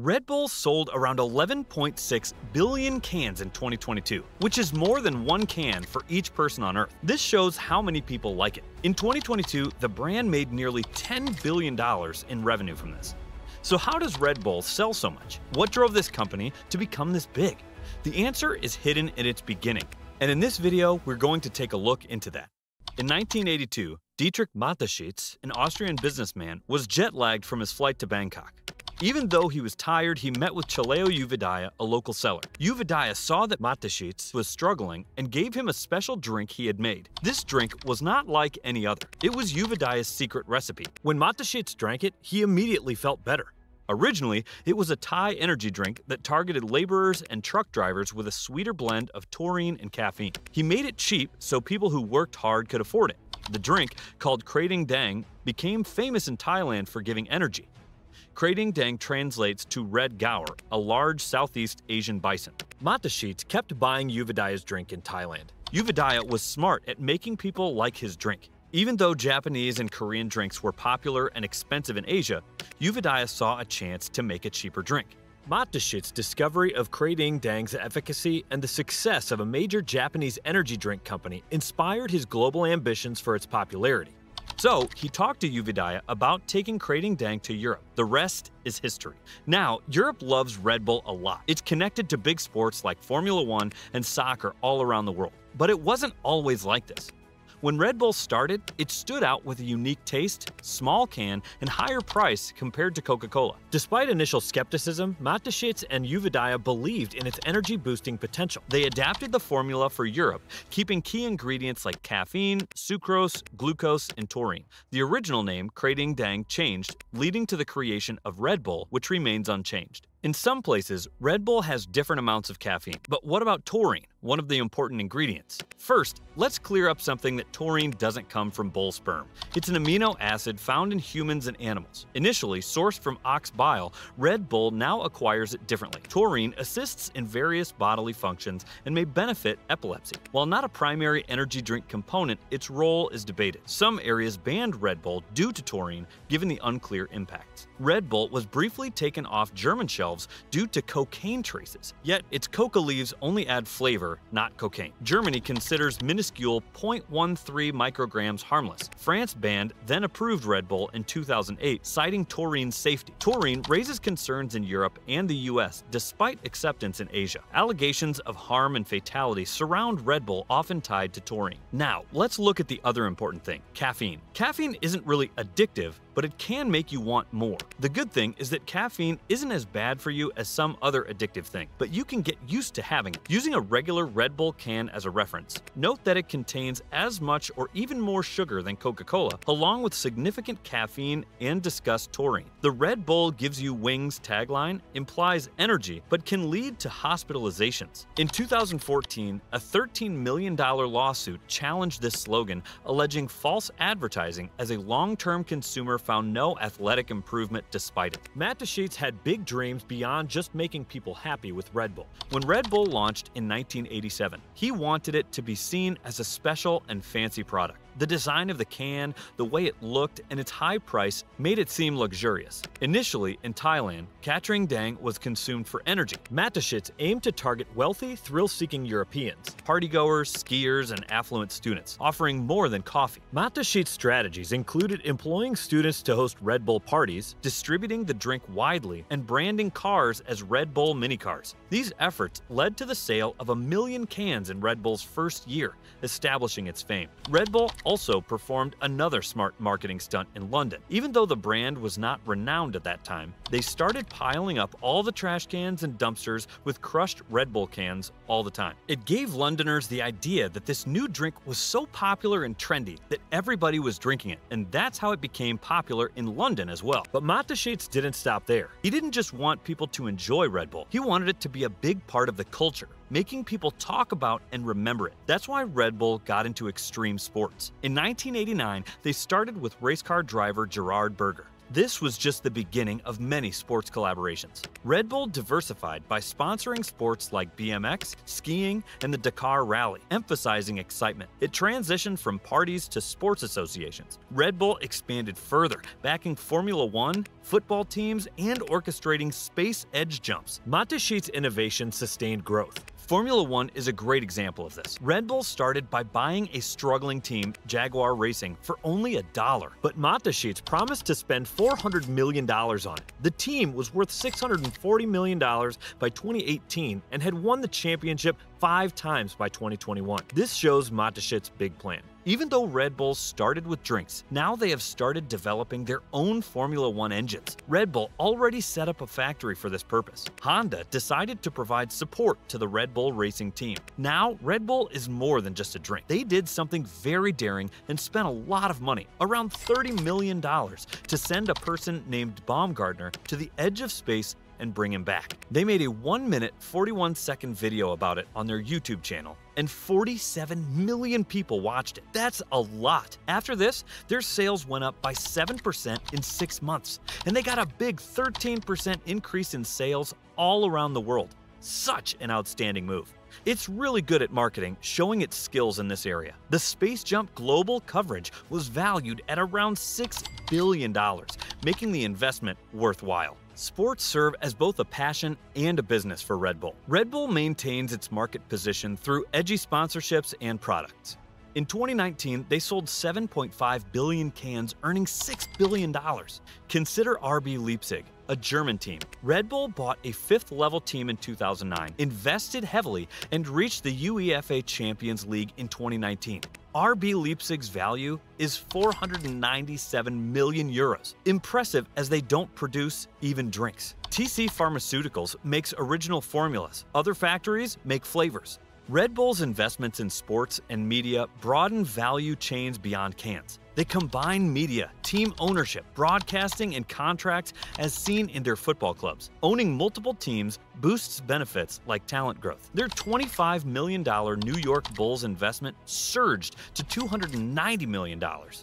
Red Bull sold around 11.6 billion cans in 2022, which is more than one can for each person on Earth. This shows how many people like it. In 2022, the brand made nearly $10 billion in revenue from this. So, how does Red Bull sell so much? What drove this company to become this big? The answer is hidden in its beginning. And in this video, we're going to take a look into that. In 1982, Dietrich Mateschitz, an Austrian businessman, was jet lagged from his flight to Bangkok. Even though he was tired, he met with Chaleo Yoovidhya, a local seller. Yoovidhya saw that Mateschitz was struggling and gave him a special drink he had made. This drink was not like any other. It was Yoovidhya's secret recipe. When Mateschitz drank it, he immediately felt better. Originally, it was a Thai energy drink that targeted laborers and truck drivers with a sweeter blend of taurine and caffeine. He made it cheap so people who worked hard could afford it. The drink, called Krating Dang, became famous in Thailand for giving energy. Krating Dang translates to red gaur, a large Southeast Asian bison. Mateschitz kept buying Yoovidhya's drink in Thailand. Yoovidhya was smart at making people like his drink. Even though Japanese and Korean drinks were popular and expensive in Asia, Yoovidhya saw a chance to make a cheaper drink. Mateschitz's discovery of Krating Dang's efficacy and the success of a major Japanese energy drink company inspired his global ambitions for its popularity. So, he talked to Yoovidhya about taking Krating Dang to Europe. The rest is history. Now, Europe loves Red Bull a lot. It's connected to big sports like Formula One and soccer all around the world. But it wasn't always like this. When Red Bull started, it stood out with a unique taste, small can, and higher price compared to Coca Cola. Despite initial skepticism, Mateschitz and Yoovidhya believed in its energy boosting potential. They adapted the formula for Europe, keeping key ingredients like caffeine, sucrose, glucose, and taurine. The original name, Krating Dang, changed, leading to the creation of Red Bull, which remains unchanged. In some places, Red Bull has different amounts of caffeine. But what about taurine, one of the important ingredients? First, let's clear up something that taurine doesn't come from bull sperm. It's an amino acid found in humans and animals. Initially sourced from ox bile, Red Bull now acquires it differently. Taurine assists in various bodily functions and may benefit epilepsy. While not a primary energy drink component, its role is debated. Some areas banned Red Bull due to taurine, given the unclear impacts. Red Bull was briefly taken off German shelves due to cocaine traces. Yet, its coca leaves only add flavor, not cocaine. Germany considers minuscule 0.13 micrograms harmless. France banned, then approved Red Bull in 2008, citing taurine safety. Taurine raises concerns in Europe and the US despite acceptance in Asia. Allegations of harm and fatality surround Red Bull, often tied to taurine. Now, let's look at the other important thing caffeine. Caffeine isn't really addictive, but it can make you want more. The good thing is that caffeine isn't as bad for you as some other addictive thing, but you can get used to having it. Using a regular Red Bull can as a reference, note that it contains as much or even more sugar than Coca Cola, along with significant caffeine and discussed taurine. The Red Bull gives you wings tagline implies energy, but can lead to hospitalizations. In 2014, a $13 million lawsuit challenged this slogan, alleging false advertising as a long term consumer found no athletic improvement despite it. Matt Mateschitz had big dreams beyond just making people happy with Red Bull. When Red Bull launched in 1987, he wanted it to be seen as a special and fancy product. The design of the can, the way it looked, and its high price made it seem luxurious. Initially, in Thailand, Krating Dang was consumed for energy. Mateschitz aimed to target wealthy, thrill-seeking Europeans, partygoers, skiers, and affluent students, offering more than coffee. Mateschitz's strategies included employing students to host Red Bull parties, distributing the drink widely, and branding cars as Red Bull minicars. These efforts led to the sale of a million cans in Red Bull's first year, establishing its fame. Red Bull also performed another smart marketing stunt in London. Even though the brand was not renowned at that time, they started piling up all the trash cans and dumpsters with crushed Red Bull cans all the time. It gave Londoners the idea that this new drink was so popular and trendy that everybody was drinking it, and that's how it became popular in London as well. But Mateschitz didn't stop there. He didn't just want people to enjoy Red Bull, he wanted it to be a big part of the culture making people talk about and remember it. That's why Red Bull got into extreme sports. In 1989, they started with race car driver Gerhard Berger. This was just the beginning of many sports collaborations. Red Bull diversified by sponsoring sports like BMX, skiing, and the Dakar Rally, emphasizing excitement. It transitioned from parties to sports associations. Red Bull expanded further, backing Formula One, football teams, and orchestrating space edge jumps. Mateschitz's innovation sustained growth. Formula One is a great example of this. Red Bull started by buying a struggling team, Jaguar Racing, for only a dollar. But Mateschitz promised to spend $400 million on it. The team was worth $640 million by 2018 and had won the championship five times by 2021. This shows Mateschitz's big plan. Even though Red Bull started with drinks, now they have started developing their own Formula One engines. Red Bull already set up a factory for this purpose. Honda decided to provide support to the Red Bull racing team. Now, Red Bull is more than just a drink. They did something very daring and spent a lot of money, around $30 million, to send a person named Baumgartner to the edge of space and bring him back. They made a 1 minute 41 second video about it on their YouTube channel, and 47 million people watched it. That's a lot. After this, their sales went up by 7% in six months, and they got a big 13% increase in sales all around the world. Such an outstanding move. It's really good at marketing, showing its skills in this area. The Space Jump global coverage was valued at around $6 billion, making the investment worthwhile. Sports serve as both a passion and a business for Red Bull. Red Bull maintains its market position through edgy sponsorships and products. In 2019, they sold 7.5 billion cans, earning $6 billion. Consider RB Leipzig, a German team. Red Bull bought a fifth level team in 2009, invested heavily, and reached the UEFA Champions League in 2019. RB Leipzig's value is 497 million euros. Impressive as they don't produce even drinks. TC Pharmaceuticals makes original formulas. Other factories make flavors. Red Bull's investments in sports and media broaden value chains beyond cans. They combine media, team ownership, broadcasting, and contracts as seen in their football clubs. Owning multiple teams boosts benefits like talent growth. Their $25 million New York Bulls investment surged to $290 million.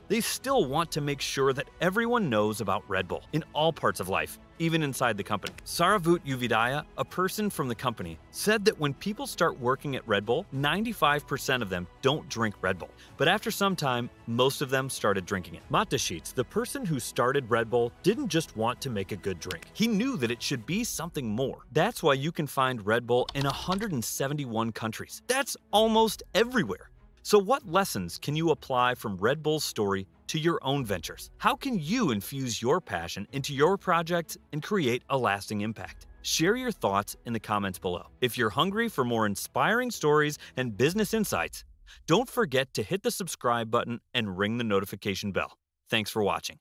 They still want to make sure that everyone knows about Red Bull in all parts of life, even inside the company. Saravoot Yoovidhya, a person from the company, said that when people start working at Red Bull, 95% of them don't drink Red Bull. But after some time, most of them started drinking it. Mateschitz, the person who started Red Bull, didn't just want to make a good drink. He knew that it should be something more. That's why you can find Red Bull in 171 countries. That's almost everywhere. So, what lessons can you apply from Red Bull's story to your own ventures? How can you infuse your passion into your projects and create a lasting impact? Share your thoughts in the comments below. If you're hungry for more inspiring stories and business insights, don't forget to hit the subscribe button and ring the notification bell. Thanks for watching.